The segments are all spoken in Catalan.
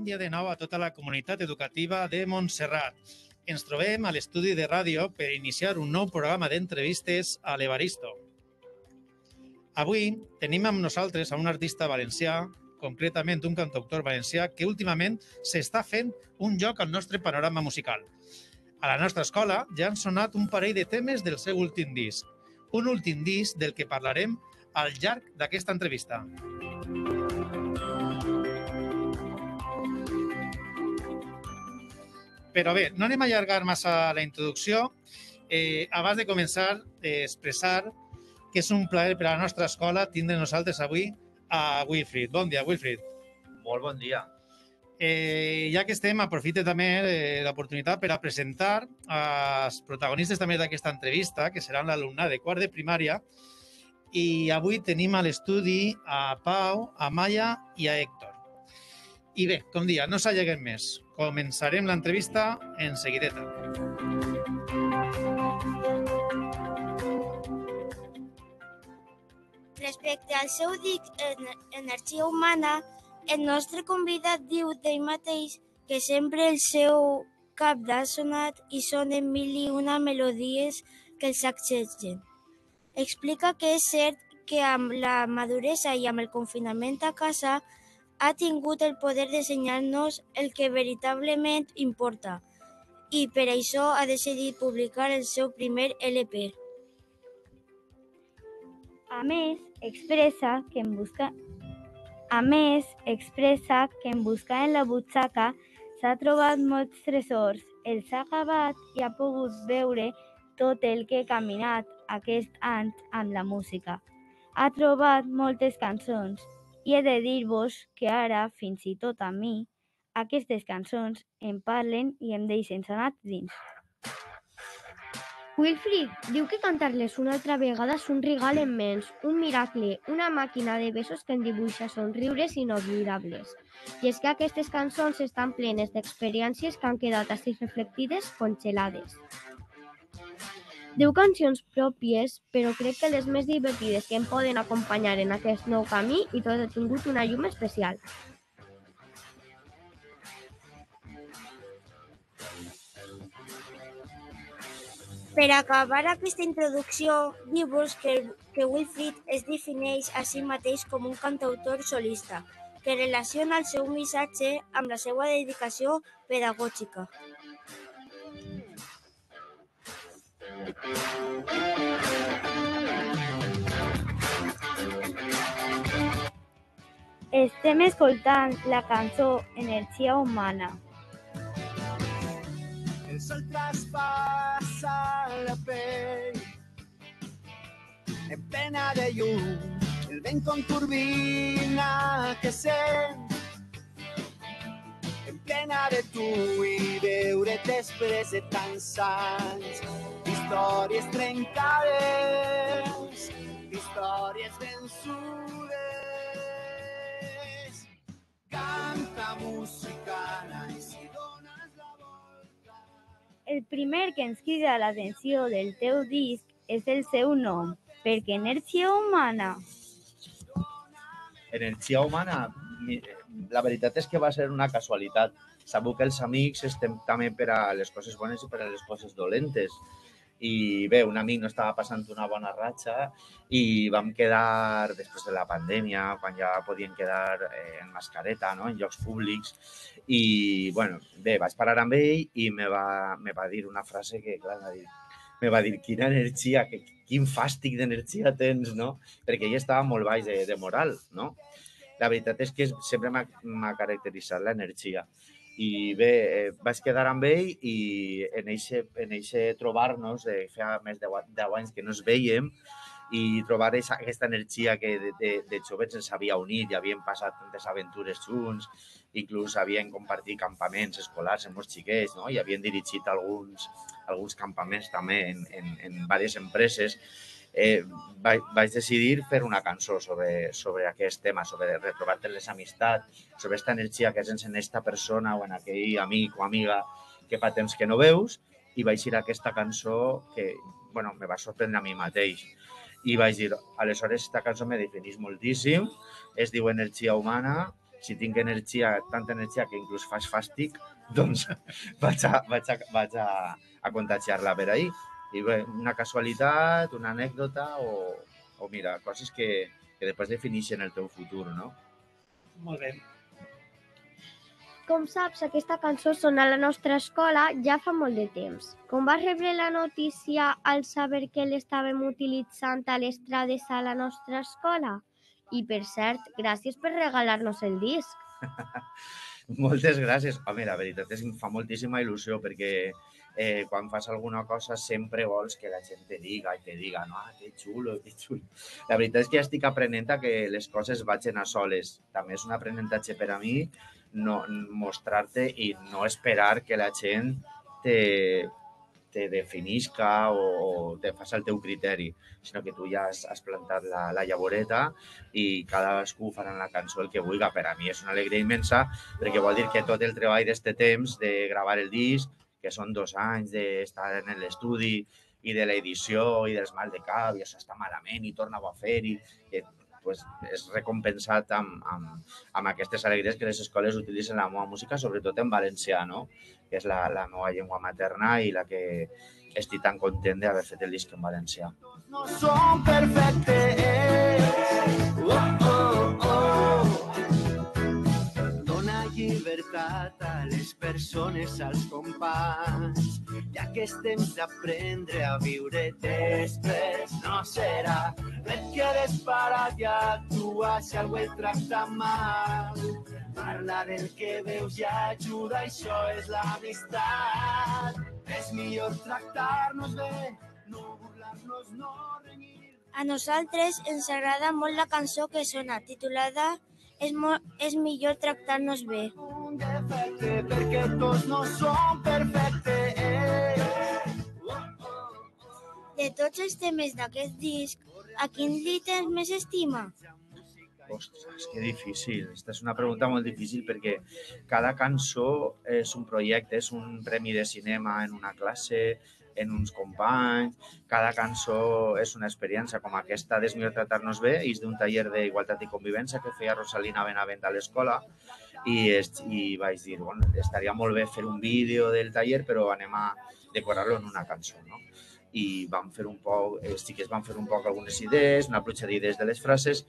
Bon dia de nou a tota la comunitat educativa de Montserrat. Ens trobem a l'estudi de ràdio per iniciar un nou programa d'entrevistes a l'Evaristo. Avui tenim amb nosaltres a un artista valencià, concretament un cantautor valencià, que últimament s'està fent un joc al nostre panorama musical. A la nostra escola ja han sonat un parell de temes del seu últim disc, un últim disc del que parlarem al llarg d'aquesta entrevista. Però bé, no anem a allargar massa la introducció. Eh, abans de començar, eh, expressar que és un plaer per a la nostra escola tindre nosaltres avui a Wilfried. Bon dia, Wilfried. Molt bon dia. Eh, ja que estem, aprofite també eh, l'oportunitat per a presentar els protagonistes també d'aquesta entrevista, que seran l'alumnat de quart de primària. I avui tenim a l'estudi a Pau, a Maya i a Héctor. I bé, com dia, no s'alleguem més. Començarem l'entrevista en seguideta. Respecte al seu dic en energia humana, el nostre convidat diu d'ell mateix que sempre el seu cap d'ha sonat i sonen mil i una melodies que el sacsegen. Explica que és cert que amb la maduresa i amb el confinament a casa ha tingut el poder d'ensenyar-nos el que veritablement importa i per això ha decidit publicar el seu primer LP. A més, expressa que en busca a més, expressa que en buscar en la butxaca s'ha trobat molts tresors, els ha acabat i ha pogut veure tot el que ha caminat aquest any amb la música. Ha trobat moltes cançons i he de dir-vos que ara, fins i tot a mi, aquestes cançons em parlen i em deixen sonat dins. Wilfried diu que cantar-les una altra vegada és un regal immens, un miracle, una màquina de besos que en dibuixa somriures inoblidables. I és que aquestes cançons estan plenes d'experiències que han quedat així reflectides, congelades. Diu cancions pròpies, però crec que les més divertides que em poden acompanyar en aquest nou camí i tot ha tingut una llum especial. Per acabar aquesta introducció, dir-vos que, que Wilfried es defineix a si mateix com un cantautor solista, que relaciona el seu missatge amb la seva dedicació pedagògica. Estem escoltant la cançó Energia Humana. El sol traspassa la pell en plena de llum, el vent con turbina que sent en plena de tu i veure després de tants anys històries trencades, històries vençudes. Canta musicana i si dones la volta... El primer que ens crida l'atenció del teu disc és el seu nom, perquè Energia Humana. Energia humana, la veritat és que va ser una casualitat. Sabeu que els amics estem també per a les coses bones i per a les coses dolentes. I bé, un amic no estava passant una bona ratxa i vam quedar, després de la pandèmia, quan ja podien quedar eh, en mascareta, no? en llocs públics, i bueno, bé, vaig parar amb ell i me va, me va dir una frase que, clar, va dir, me va dir quina energia, que, quin fàstic d'energia tens, no? Perquè ell estava molt baix de, de moral, no? La veritat és que sempre m'ha caracteritzat l'energia. I bé, eh, vaig quedar amb ell i en eixe, en eixe trobar-nos, eh, feia més de 10 anys que no ens veiem, i trobar esa, aquesta energia que de, de, de joves ens havia unit i havien passat tantes aventures junts, inclús havien compartit campaments escolars amb els xiquets, no? i havien dirigit alguns, alguns campaments també en, en, en diverses empreses, eh, vaig, vaig decidir fer una cançó sobre, sobre aquest tema, sobre retrobar-te les amistats, sobre aquesta energia que sents en aquesta persona o en aquell amic o amiga que fa temps que no veus, i vaig dir aquesta cançó que, bueno, me va sorprendre a mi mateix. I vaig dir, aleshores, aquesta cançó me defineix moltíssim, es diu Energia Humana, si tinc energia, tanta energia que inclús faig fàstic, doncs vaig a, vaig a, vaig a, a contagiar-la per ahí. I bé, una casualitat, una anècdota o, o mira, coses que, que després defineixen el teu futur, no? Molt bé. Com saps, aquesta cançó sona a la nostra escola ja fa molt de temps. Com vas rebre la notícia al saber que l'estàvem utilitzant a les trades a la nostra escola? I, per cert, gràcies per regalar-nos el disc. Moltes gràcies. Home, la veritat és que em fa moltíssima il·lusió perquè eh, quan fas alguna cosa sempre vols que la gent te diga i te diga, no, ah, que xulo, que xulo. La veritat és que ja estic aprenent a que les coses vagin a soles. També és un aprenentatge per a mi no, mostrar-te i no esperar que la gent te, te definisca o, o te faci el teu criteri, sinó que tu ja has, has plantat la, la llavoreta i cadascú farà la cançó el que vulgui. Per a mi és una alegria immensa perquè vol dir que tot el treball d'aquest temps de gravar el disc, que són dos anys d'estar en l'estudi i de l'edició i dels mal de cap i això està malament i torna a fer-hi, que pues, és recompensat amb, amb, amb aquestes alegries que les escoles utilitzen la meva música, sobretot en valencià, no? que és la, la meva llengua materna i la que estic tan content d'haver fet el disc en valencià. No som perfectes. Persones, als companys, ja que és temps d'aprendre a viure després. No serà perquè eres parat i actuar si algú et tracta mal. Parla del que veus i ajuda, això és l'amistat. És millor tractar-nos bé, no burlar-nos, no renyir. A nosaltres ens agrada molt la cançó que sona, titulada És, és millor tractar-nos bé. Un defecte perquè tots no som perfectes. De tots els temes d'aquest disc, a quin li tens més estima? Ostres, que difícil. Aquesta és una pregunta molt difícil perquè cada cançó és un projecte, és un premi de cinema en una classe, en uns companys, cada cançó és una experiència com aquesta d'És millor tractar-nos bé, és d'un taller d'igualtat i convivència que feia Rosalina Benavent a l'escola i, i vaig dir, bueno, estaria molt bé fer un vídeo del taller però anem a decorar-lo en una cançó, no? i vam fer un poc, eh, sí que es van fer un poc algunes idees, una pluja d'idees de les frases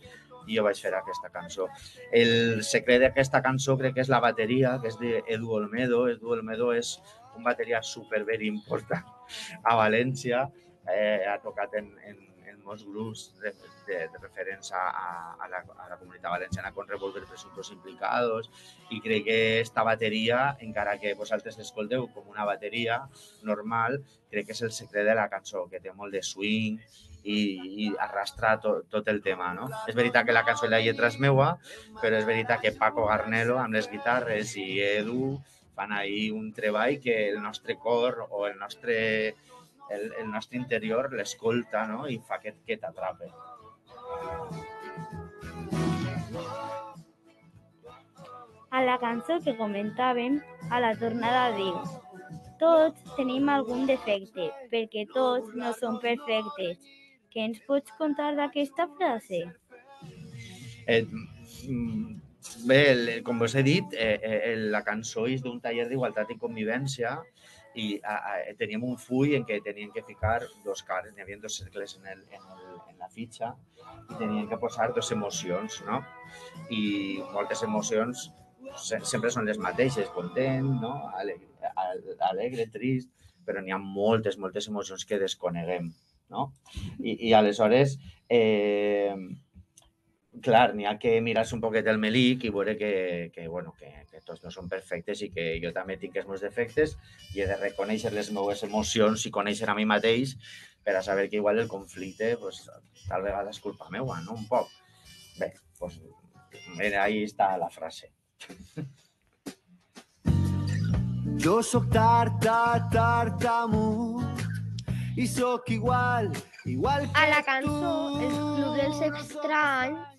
i jo vaig fer aquesta cançó. El secret d'aquesta cançó crec que és la bateria, que és d'Edu Olmedo. Edu Olmedo és un bateria superver important a València, eh, ha tocat en, en, en molts grups de, de, de referents a, a, a, la, a la comunitat valenciana con Revolver Presuntos Implicados i crec que esta bateria, encara que vosaltres l'escolteu com una bateria normal, crec que és el secret de la cançó, que té molt de swing i, i arrastra tot, tot el tema, no? És veritat que la cançó i la lletra és meua, però és veritat que Paco Garnelo amb les guitarres i Edu fan ahir un treball que el nostre cor o el nostre, el, el nostre interior l'escolta no? i fa que, que t'atrape. A la cançó que comentàvem, a la tornada diu Tots tenim algun defecte, perquè tots no som perfectes. Què ens pots contar d'aquesta frase? Eh, mm, bé, el, com vos he dit, eh, eh, la cançó és d'un taller d'igualtat i convivència i a, a, teníem un full en què tenien que ficar dos cares, n'hi havia dos cercles en, el, en, el, en la fitxa i tenien que posar dos emocions, no? I moltes emocions se, sempre són les mateixes, content, no? alegre, alegre trist, però n'hi ha moltes, moltes emocions que desconeguem, no? I, i aleshores, eh, clar, n'hi ha que mirar-se un poquet el melic i veure que, que, bueno, que, que tots no són perfectes i que jo també tinc els meus defectes i he de reconèixer les meves emocions i conèixer a mi mateix per a saber que igual el conflicte pues, tal vegada és culpa meua, no? Un poc. Bé, pues, mira, ahí està la frase. Jo sóc tarta, tartamut i sóc igual, igual que A la tu. cançó, el Club dels Estranys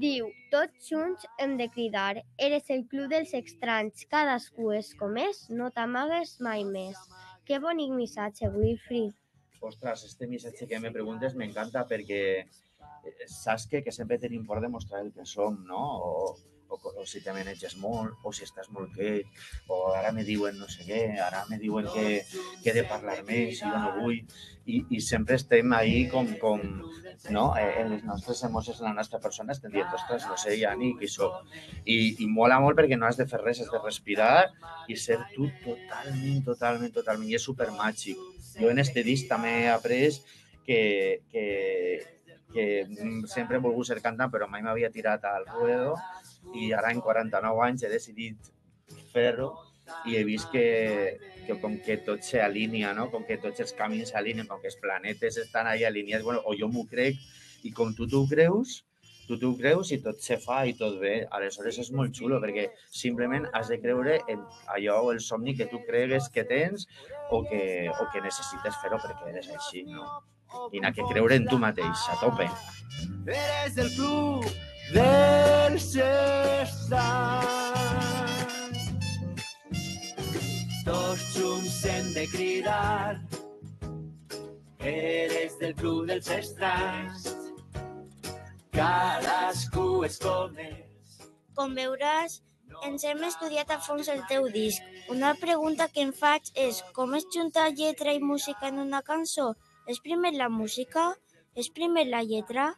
diu Tots junts hem de cridar. Eres el Club dels Estranys. Cadascú és com és, no t'amagues mai més. Que bonic missatge, Wilfried. Ostres, este missatge que me preguntes m'encanta perquè eh, saps que, que sempre tenim por de mostrar el que som, no? O o, o si te maneges molt, o si estàs molt quet, o ara me diuen no sé què, ara me diuen que, que he de parlar més i jo no vull. I, i sempre estem ahí com, com no? Eh, en les nostres emocions, en la nostra persona, estem dient, ostres, no sé ja ni qui soc. I, I mola molt perquè no has de fer res, has de respirar i ser tu totalment, totalment, totalment. I és supermàgic. Jo en este disc també he après que, que, que mm, sempre he volgut ser cantant, però mai m'havia tirat al ruedo i ara en 49 anys he decidit fer-ho i he vist que, que com que tot s'alinea, no? com que tots els camins s'alineen, com que els planetes estan ahí alineats, bueno, o jo m'ho crec, i com tu t'ho creus, tu t'ho creus i tot se fa i tot bé. Aleshores és molt xulo perquè simplement has de creure en allò o el somni que tu cregues que tens o que, o que necessites fer-ho perquè eres així, no? I n'ha que creure en tu mateix, a tope. Eres del club dels estrans. Tots junts hem de cridar. Eres del club dels estrans. Cadascú és com és. Com veuràs, ens hem estudiat a fons el teu disc. Una pregunta que em faig és com es junta lletra i música en una cançó? És primer la música? És primer la lletra?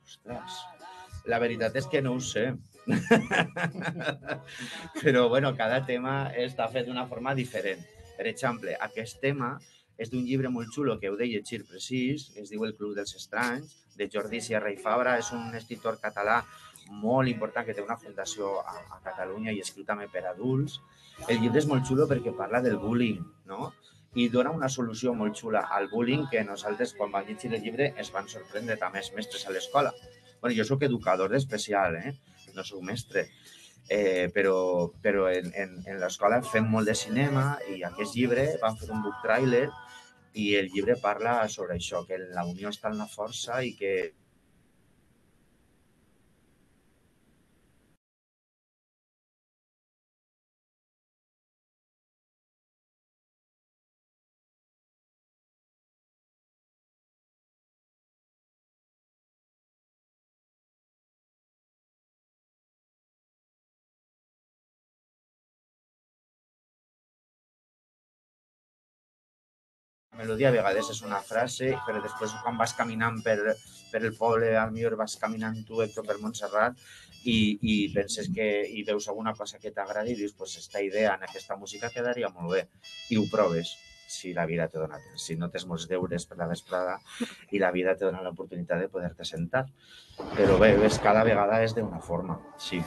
Ostres, la veritat és que no ho sé. Però, bueno, cada tema està fet d'una forma diferent. Per exemple, aquest tema és d'un llibre molt xulo que heu de llegir precís, es diu El Club dels Estranys, de Jordi Sierra i Fabra. És un escriptor català molt important que té una fundació a, a Catalunya i escriu també per adults. El llibre és molt xulo perquè parla del bullying, no? I dona una solució molt xula al bullying que nosaltres, quan vam llegir el llibre, es van sorprendre també els mestres a l'escola. bueno, jo sóc educador especial, eh? no sóc mestre, eh, però, però en, en, en l'escola fem molt de cinema i aquest llibre van fer un book trailer i el llibre parla sobre això, que la unió està en la força i que melodia a vegades és una frase, però després quan vas caminant per, per el poble, al millor vas caminant tu, Héctor, per Montserrat, i, i penses que i veus alguna cosa que t'agradi i dius, pues esta idea en aquesta música quedaria molt bé. I ho proves, si la vida t'ha donat, si no tens molts deures per la vesprada i la vida t'ha donat l'oportunitat de poder-te sentar. Però bé, ves, cada vegada és d'una forma, sí.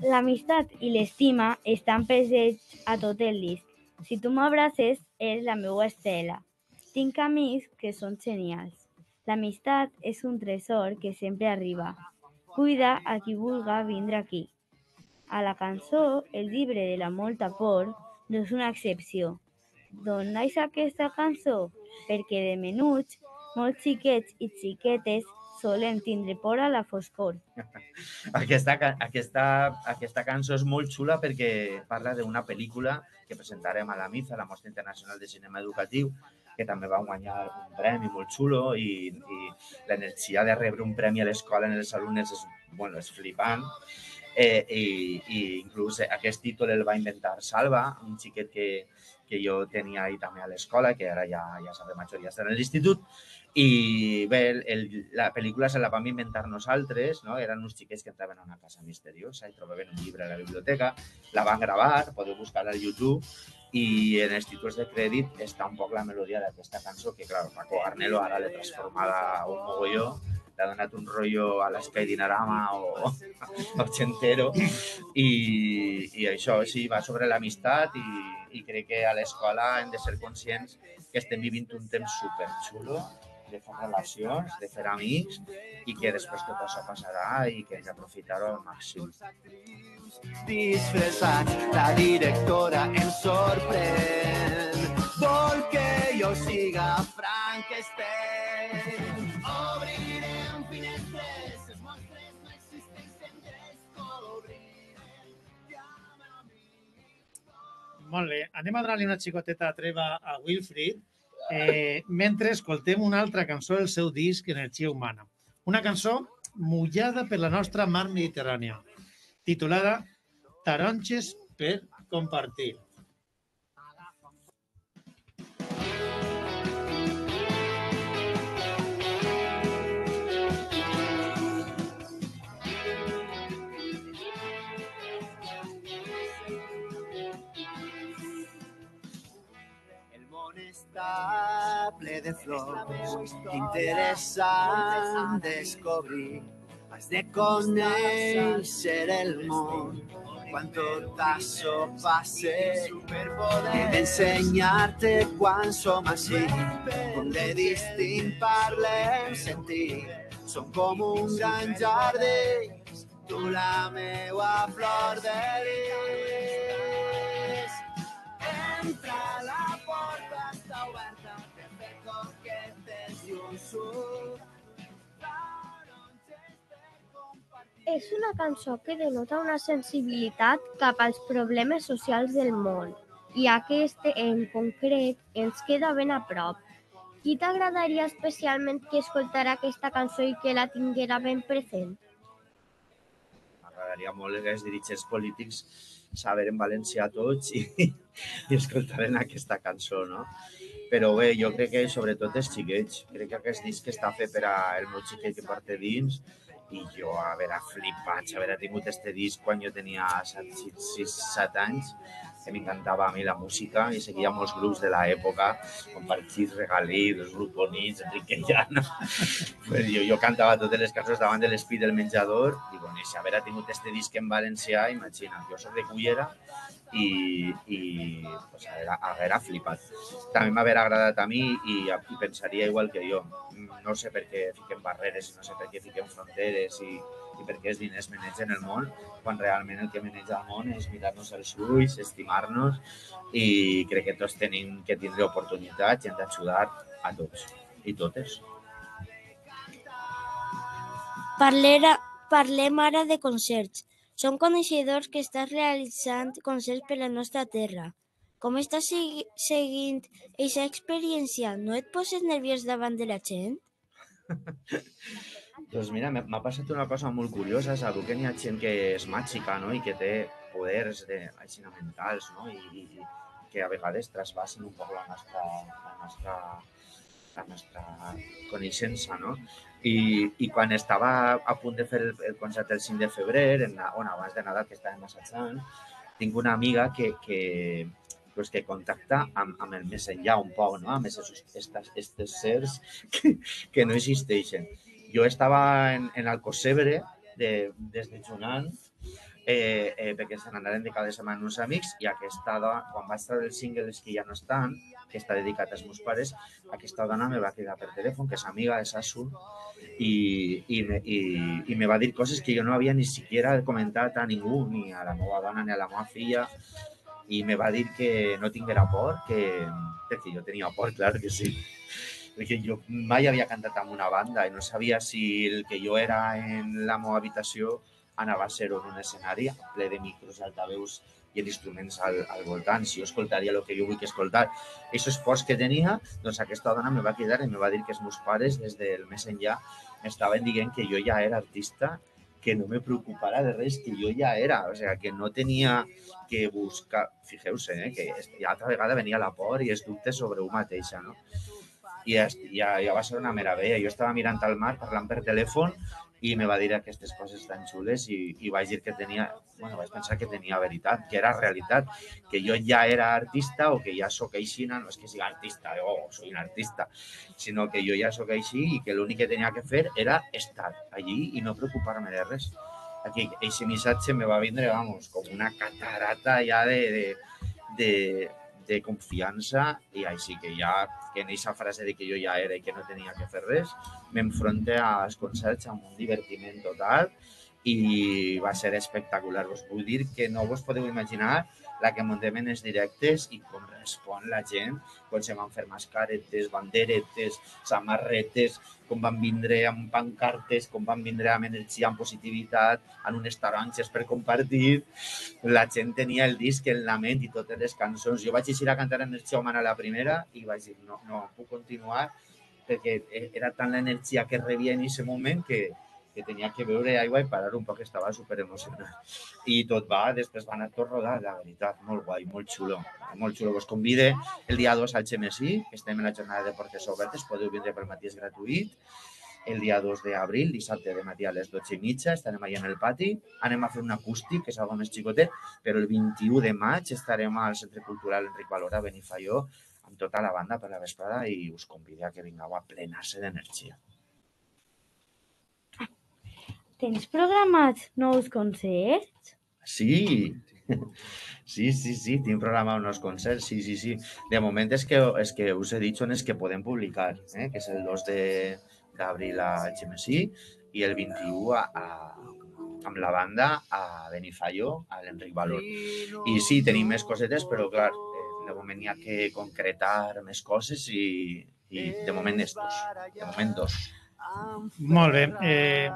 L'amistat i l'estima estan presents a tot el disc. Si tu m'abraces, és la meva estela. Tinc amics que són genials. L'amistat és un tresor que sempre arriba. Cuida a qui vulga vindre aquí. A la cançó El llibre de la molta por no és una excepció. D'on naix aquesta cançó? Perquè de menuts, molts xiquets i xiquetes solen tindre por a la foscor. Aquesta, aquesta, aquesta cançó és molt xula perquè parla d'una pel·lícula que presentarem a la MIFA, la Mostra Internacional de Cinema Educatiu, que també va guanyar un premi molt xulo i, i l'energia de rebre un premi a l'escola en els alumnes és, bueno, és flipant. Eh, i, I inclús aquest títol el va inventar Salva, un xiquet que, que jo tenia ahí també a l'escola, que ara ja, ja s'ha de major, ja està en l'institut, i bé, el, el, la pel·lícula se la vam inventar nosaltres, no? eren uns xiquets que entraven a una casa misteriosa i trobaven un llibre a la biblioteca, la van gravar, podeu buscar al YouTube, i en els títols de crèdit està un poc la melodia d'aquesta cançó, que clar, Paco Garnelo ara l'ha transformada a un mogolló, ha donat un rollo a l'Sky Dinarama o ochentero, i, i això sí, va sobre l'amistat i, i crec que a l'escola hem de ser conscients que estem vivint un temps superxulo de fer relacions, de fer amics i que després tot això passarà i que hem d'aprofitar-ho al màxim. disfressat, la directora em sorprèn. Vol que jo siga Frankenstein. Molt bé. Anem a donar-li una xicoteta treva a Wilfried eh, mentre escoltem una altra cançó del seu disc Energia Humana. Una cançó mullada per la nostra mar Mediterrània, titulada Taronges per compartir. Ple de flors, interessant descobrir. Has de conèixer el món quan tot això passe. He d'ensenyar-te quan som així, com de distint parlem sentir. Som com un gran jardí, tu la meua flor de lis. És una cançó que denota una sensibilitat cap als problemes socials del món i aquest en concret ens queda ben a prop. Qui t'agradaria especialment que escoltara aquesta cançó i que la tinguera ben present? M'agradaria molt que els dirigents polítics saber en valencià tots i, i escoltaren aquesta cançó, no? Però bé, jo crec que sobretot els xiquets. Crec que aquest disc està fet per al meu xiquet que porta dins i jo haver flipat, haver tingut este disc quan jo tenia 6-7 anys, que m'encantava a mi la música i seguia molts grups de l'època, com Parchís, Regalí, els grups bonits, Enrique Llano. pues jo, jo cantava totes les cançons davant de l'espí del menjador i bueno, i si haver tingut este disc en valencià, imagina't, jo soc de Cullera i, i pues, haver, haver flipat. També m'haver agradat a mi i, i pensaria igual que jo. No sé per què fiquem barreres, no sé per què fiquem fronteres i, i per què els diners menegen el món, quan realment el que meneja el món és mirar-nos als ulls, estimar-nos i crec que tots tenim que tindre oportunitats i hem d'ajudar a tots i totes. Parlera, parlem ara de concerts. Som coneixedors que estàs realitzant concerts per la nostra terra. Com estàs segui seguint aquesta experiència? No et poses nerviós davant de la gent? Doncs mira, m'ha passat una cosa molt curiosa, sabeu que n'hi ha gent que és màgica, no?, i que té poders de, així, mentals, no?, i, i que a vegades trasbassen un poc la nostra, la nostra, la nostra coneixença, no? I, I quan estava a punt de fer el, el concert el 5 de febrer, en la, bueno, abans de Nadal que estàvem assajant, tinc una amiga que, que, pues, que contacta amb, amb el més enllà un poc, no? amb aquests sers que, que no existeixen. Jo estava en, en Alcocebre de, desdejunant eh, eh, perquè se n'anaren de cada setmana uns amics i aquesta quan vaig treure els singles que ja no estan, que està dedicat als meus pares, aquesta dona me va cridar per telèfon, que és amiga de Sasu, i, i, i, i me va dir coses que jo no havia ni siquiera comentat a ningú, ni a la meva dona ni a la meva filla, i me va dir que no tinguera por, que, perquè jo tenia por, clar que sí, perquè jo mai havia cantat amb una banda i no sabia si el que jo era en la meva habitació anava a ser en un escenari ple de micros, altaveus i instruments al, al voltant, si jo escoltaria el que jo vull escoltar. Aquests ports que tenia, doncs aquesta dona me va cridar i me va dir que els meus pares, des del més enllà, m'estaven dient que jo ja era artista, que no me preocupara de res, que jo ja era, o sigui, que no tenia que buscar... Fixeu-se, eh, que altra vegada venia la por i els dubtes sobre un mateixa, no? I ja, ja va ser una meravella. Jo estava mirant al mar, parlant per telèfon, i me va dir aquestes coses tan xules i, i vaig dir que tenia, bueno, vaig pensar que tenia veritat, que era realitat, que jo ja era artista o que ja sóc aixina, no és que sigui artista, oh, soy un artista, sinó que jo ja sóc així i que l'únic que tenia que fer era estar allí i no preocupar-me de res. Aquí, aquest missatge me va vindre, vamos, com una catarata ja de, de, de, de confiança i així que ja, que en aquesta frase de que jo ja era i que no tenia que fer res, m'enfronte als concerts amb un divertiment total i va ser espectacular. Us vull dir que no vos podeu imaginar la que muntem en els directes i com respon la gent, quan se van fer mascaretes, banderetes, samarretes, com van vindre amb pancartes, com van vindre amb energia, amb positivitat, en unes taronges per compartir. La gent tenia el disc en la ment i totes les cançons. Jo vaig eixir a cantar Energia Humana la primera i vaig dir, no, no puc continuar perquè era tant l'energia que rebia en aquest moment que, que tenia que beure aigua i parar un poc, estava super emocionat. I tot va, després va anar tot rodat, la veritat, molt guai, molt xulo, molt xulo. Vos convide el dia 2 al XMSI, que estem en la jornada de portes obertes, podeu vindre per matí, és gratuït. El dia 2 d'abril, dissabte de matí a les 12 i mitja, estarem allà en el pati. Anem a fer un acústic, que és algo més xicotet, però el 21 de maig estarem al Centre Cultural Enric Valora, Benifaió, amb tota la banda per la vesprada i us convido a que vingueu a plenar-se d'energia. Tens programats nous concerts? Sí, sí, sí, sí, tinc programat unos concerts, sí, sí, sí. De moment és que, és que us he dit són els que podem publicar, eh? que és el 2 d'abril a GMSI i el 21 a, a, amb la banda a Benifallo, a l'Enric Valor. I sí, tenim més cosetes, però clar, eh, de moment hi ha que concretar més coses i, i de moment és dos. De moment dos. Molt bé. Eh,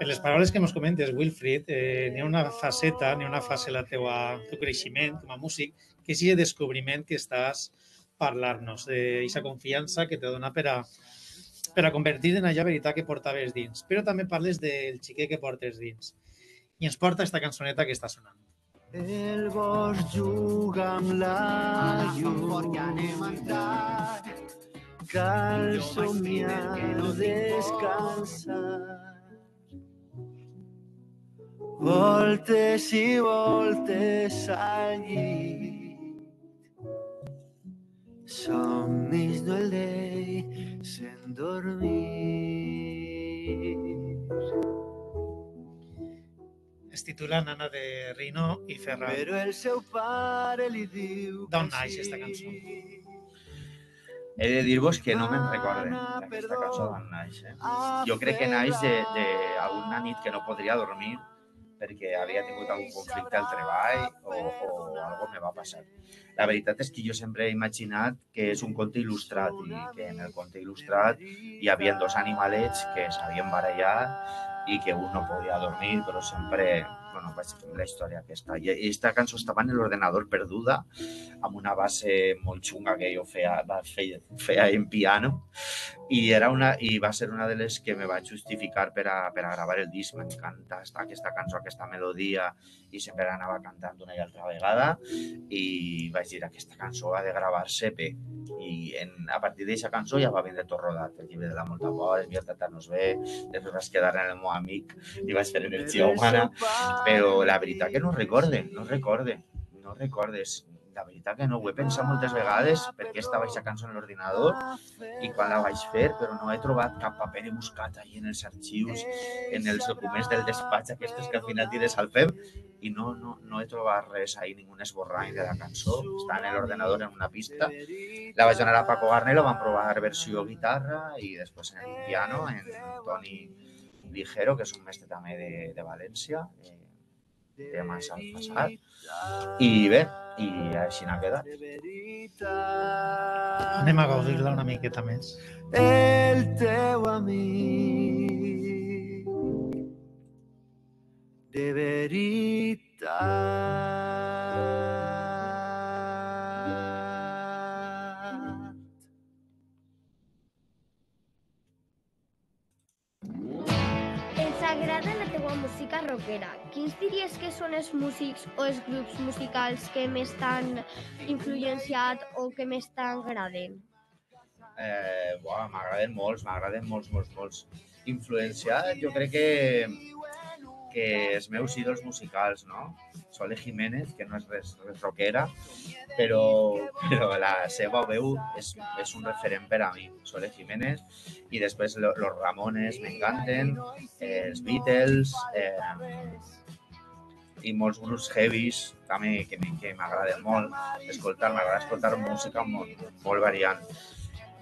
per les paraules que ens comentes, Wilfried, eh, n'hi ha una faceta, n'hi ha una fase la teua, teu creixement com a músic, que és el descobriment que estàs parlar-nos, d'aquesta confiança que te dona per a, per a convertir en allà veritat que portaves dins. Però també parles del xiquet que portes dins. I ens porta esta cançoneta que està sonant. El bosc juga amb la llum i anem a entrar. Cal somiar, no descansar. Voltes i voltes al llit. Somnis no el deixen dormir. Es titula Nana de Rino i Ferran. Però el seu pare li diu D'on naix sí. esta cançó? He de dir-vos que no me'n recorde d'aquesta cançó d'on naix. Eh? Jo crec que naix d'alguna nit que no podria dormir perquè havia tingut algun conflicte al treball o, o algo me va passar. La veritat és que jo sempre he imaginat que és un conte il·lustrat i que en el conte il·lustrat hi havia dos animalets que s'havien barallat i que un no podia dormir, però sempre bueno, vaig fer la història aquesta. I aquesta cançó estava en l'ordenador perduda, amb una base molt xunga que jo feia, feia, feia en piano, i, era una, i va ser una de les que me vaig justificar per a, per a gravar el disc. M'encanta esta- aquesta cançó, aquesta melodia, i sempre anava cantant una i altra vegada, i vaig dir, aquesta cançó ha de gravar-se bé. I en, a partir d'aquesta cançó ja va vindre tot rodat, el llibre de la molta por, el tratar-nos bé, després vaig quedar en el meu amic i vaig fer energia humana, però la veritat que no recorde, no recorde, no recordes. La veritat que no, ho he pensat moltes vegades perquè estava aquesta cançó en l'ordinador i quan la vaig fer, però no he trobat cap paper, he buscat ahí en els arxius, en els documents del despatx, aquests que al final tires al FEM, i no, no, no he trobat res ahí, ningú esborrany de la cançó, està en l'ordenador en una pista. La vaig donar a Paco Garnelo, van provar versió guitarra i després en el piano, en Toni Ligero, que és un mestre també de, de València, eh, Massa Alfassar. I bé, i així n'ha quedat. Anem a gaudir-la una miqueta més. El teu amic de veritat. Ens agrada la teua música rockera. Quins diries que són els músics o els grups musicals que més t'han influenciat o que més t'agraden? Eh, m'agraden molts, m'agraden molts, molts, molts. Influenciat, jo crec que, que els meus ídols musicals, no? Sole Jiménez, que no és res, res rockera, però, però la seva veu és, és un referent per a mi, Sole Jiménez, i després lo- los Ramones m'encanten, eh, els Beatles, eh, i molts grups heavies també que, que m'agraden molt escoltar, m'agrada escoltar música molt, molt variant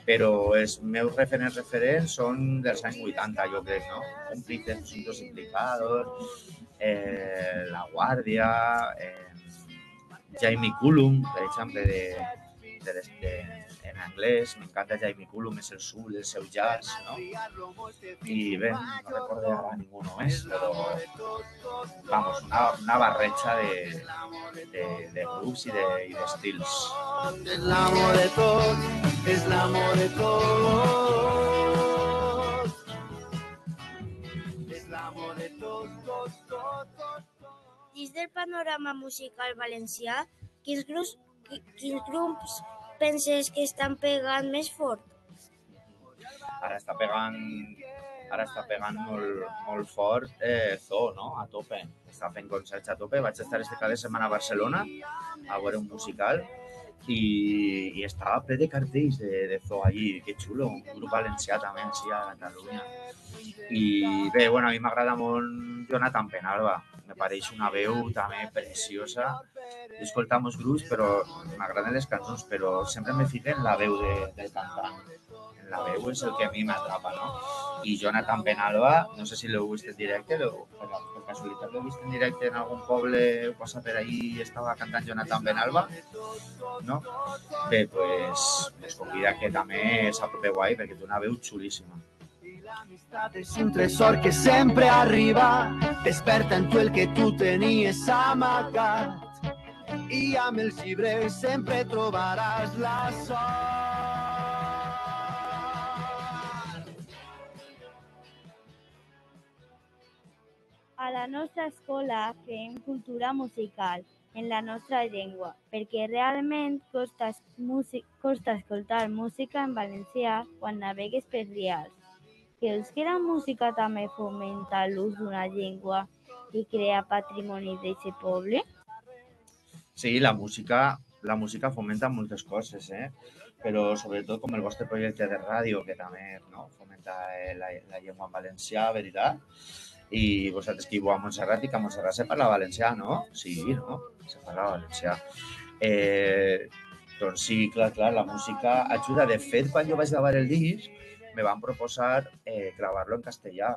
però els meus referents referents són dels anys 80, jo crec, no? Un Príncipe Implicados, eh, La Guàrdia, eh, Jamie Cullum, per exemple, de, de, de, en anglès. M'encanta Jamie Cullum, és el soul, el seu jazz, no? I bé, no recordo ara ningú més, però vamos, una, una barreja de, de, de grups i de- d'estils. Es l'amo de tot, és l'amo de tot. És l'amo de tot, tot, tot, tot. Dins del panorama musical valencià, quins grups, qui- quins grups penses que estan pegant més fort? Ara està pegant ara està pegant molt, molt fort eh, Zoo, no? A tope. Està fent concerts a tope. Vaig estar este cada setmana a Barcelona a veure un musical i, i estava ple de cartells de, de Zoo allí. Que xulo, un grup valencià també, així a Catalunya. I bé, bueno, a mi m'agrada molt Jonathan Penalba. Me pareix una veu també preciosa. He escoltat molts grups, però m'agraden les cançons, però sempre me fico en la veu de, del cantant. La veu és el que a mi m'atrapa, no? I Jonathan Penalba, no sé si l'heu vist en directe, per, per casualitat l'heu vist en directe en algun poble, heu passat per ahí i estava cantant Jonathan Penalba, no? Bé, pues, us convida que també s'apropeu guai perquè té una veu xulíssima. L'amistat és un tresor que sempre arriba, desperta en tu el que tu tenies amagat. I amb els llibres sempre trobaràs la sort. A la nostra escola fem cultura musical en la nostra llengua, perquè realment costa, es- costa escoltar música en valencià quan navegues per. Creus que la música també fomenta l'ús d'una llengua i crea patrimoni d'aquest poble? Sí, la música, la música fomenta moltes coses, eh? però sobretot com el vostre projecte de ràdio, que també no? fomenta la, la llengua en valencià, veritat? I vosaltres que viu a Montserrat i que a Montserrat se parla valencià, no? Sí, no? Se parla valencià. Eh, doncs sí, clar, clar, la música ajuda. De fet, quan jo vaig gravar el disc, me van proposar eh, gravar-lo en castellà,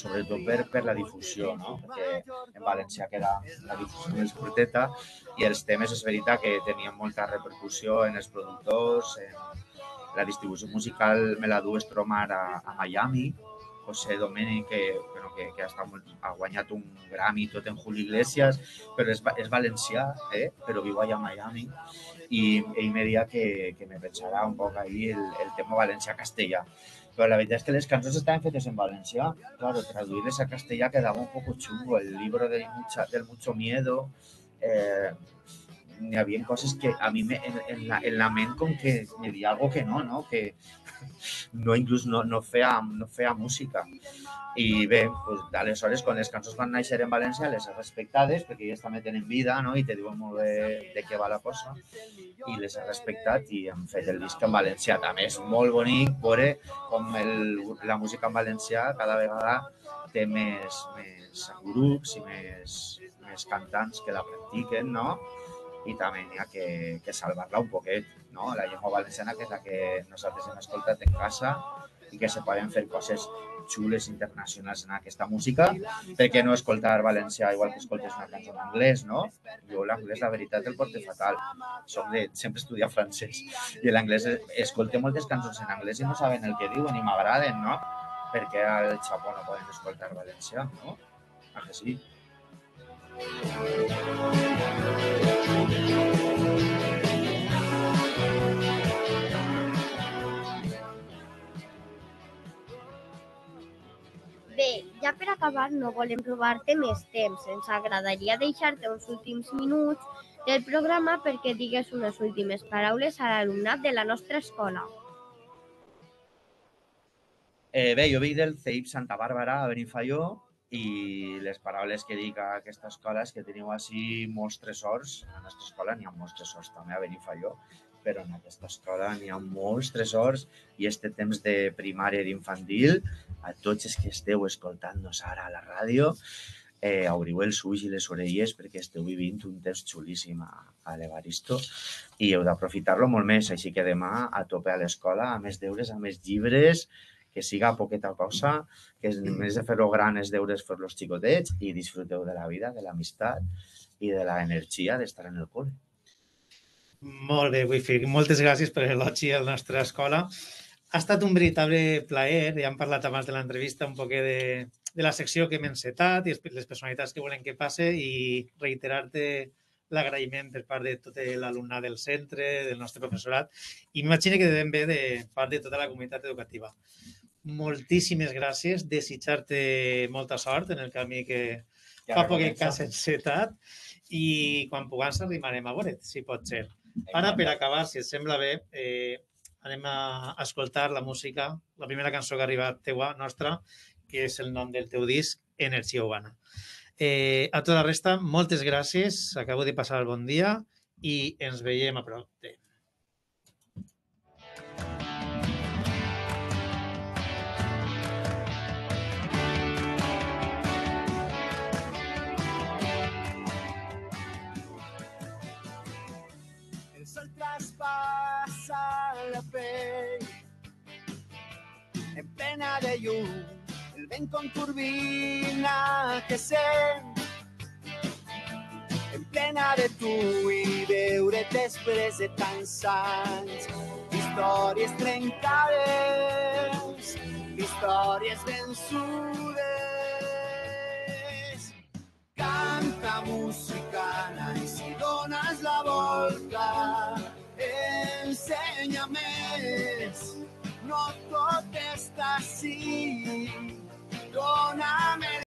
sobretot per, per la difusió, no? Perquè en valencià queda la difusió més curteta i els temes és veritat que tenien molta repercussió en els productors, en la distribució musical me la du Stromar a, a Miami, José Domènech, que, bueno, que, que ha, estat molt, ha guanyat un Grammy tot en Julio Iglesias, però és, és valencià, eh? però viu allà a Miami, i ell me deia que, que me pensarà un poc ahí el, el tema valencià-castellà. Però la veritat és que les cançons estaven fetes en valencià. Claro, traduirles a castellà quedava un poco chungo. El libro del, mucha, del mucho miedo, eh, hi havia coses que a mi me, en, en, la, en la ment com que hi havia algo que no, no? Que no inclús no, no, feia, no feia música. I bé, pues, d'aleshores, quan les cançons van néixer en València, les he respectades, perquè elles també tenen vida, no? I te diuen molt bé de què va la cosa. I les he respectat i hem fet el disc en valencià. També és molt bonic veure com el, la música en valencià cada vegada té més, més grups i més, més cantants que la practiquen, no? I també n'hi ha que, que salvar-la un poquet, no? La llengua valenciana, que és la que nosaltres hem escoltat en casa i que se poden fer coses xules internacionals en aquesta música, perquè no escoltar valencià igual que escoltes una cançó en anglès, no? Jo l'anglès, la veritat, el porto fatal. Soc de sempre estudiar francès i l'anglès, escolto moltes cançons en anglès i no saben el que diuen i m'agraden, no? Perquè al Japó no poden escoltar valencià, no? Ah, que sí? Bé, ja per acabar no volem robar-te més temps. Ens agradaria deixar-te uns últims minuts del programa perquè digues unes últimes paraules a l'alumnat de la nostra escola. Eh, bé, jo vinc del CEIP Santa Bàrbara a Benifaió i les paraules que dic a aquesta escola és que teniu així molts tresors. A la nostra escola n'hi ha molts tresors també a Benifaió, però en aquesta escola n'hi ha molts tresors i este temps de primària i d'infantil, a tots els que esteu escoltant-nos ara a la ràdio, eh, obriu els ulls i les orelles perquè esteu vivint un temps xulíssim a, a l'Evaristo i heu d'aprofitar-lo molt més. Així que demà a tope a l'escola, a més deures, a més llibres, que siga poqueta cosa, que en més de fer-lo gran els deures fer-los xicotets i disfruteu de la vida, de l'amistat i de la energia d'estar en el col·le. Molt bé, Wifi. Moltes gràcies per l'elogi a la nostra escola. Ha estat un veritable plaer, ja hem parlat abans de l'entrevista un poquet de, de la secció que hem encetat i les personalitats que volen que passe i reiterar-te l'agraïment per part de tot l'alumnat del centre, del nostre professorat i m'imagino que ben bé de part de tota la comunitat educativa. Moltíssimes gràcies, desitjar-te molta sort en el camí que Ja fa poc que has encetat i quan puguem s'arribarem a veure't, si pot ser. Ara, per acabar, si et sembla bé, eh, anem a escoltar la música, la primera cançó que ha arribat teua, nostra, que és el nom del teu disc, Energia Urbana. Eh, a tota la resta, moltes gràcies, acabo de passar el bon dia i ens veiem a prop. La pell en plena de llum, el vent con turbina que sent en plena de tu i veure després de tants anys històries trencades històries vençudes canta musicana i si dones la volta ensenya més no tot està així dóna'm